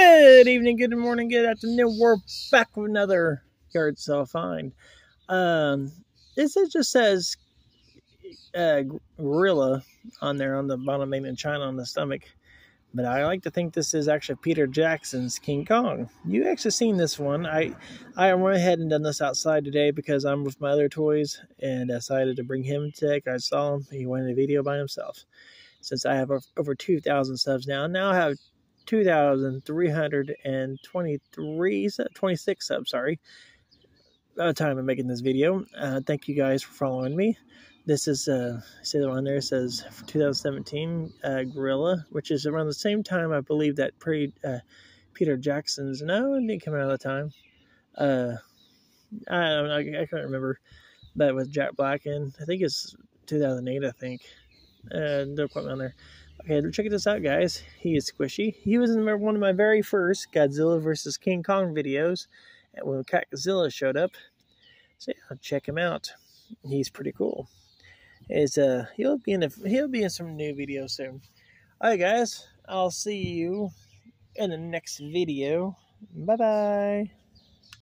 Good evening, good morning, good afternoon. We're back with another yard sale find. Um, this is, just says uh, gorilla on there on the bottom, made in China on the stomach. But I like to think this is actually Peter Jackson's King Kong. You actually seen this one. I I went ahead and done this outside today because I'm with my other toys and decided to bring him to I saw him. He wanted a video by himself. Since I have over 2,000 subs now, now I have 2,323, 26 subs, sorry, the time I'm making this video. Uh, thank you guys for following me. This is, uh, see the one there says 2017 uh, Gorilla, which is around the same time I believe that pre uh, Peter Jackson's, no, it didn't come out at the time. Uh, I don't know, I, I can't remember. But with Jack Black in, I think it's 2008, I think. Uh, quote me on there. Okay, check this out, guys. He is squishy. He was in one of my very first Godzilla versus King Kong videos when Godzilla showed up. So yeah, check him out. He's pretty cool. Is uh he'll be in a, he'll be in some new videos soon. Alright guys, I'll see you in the next video. Bye bye.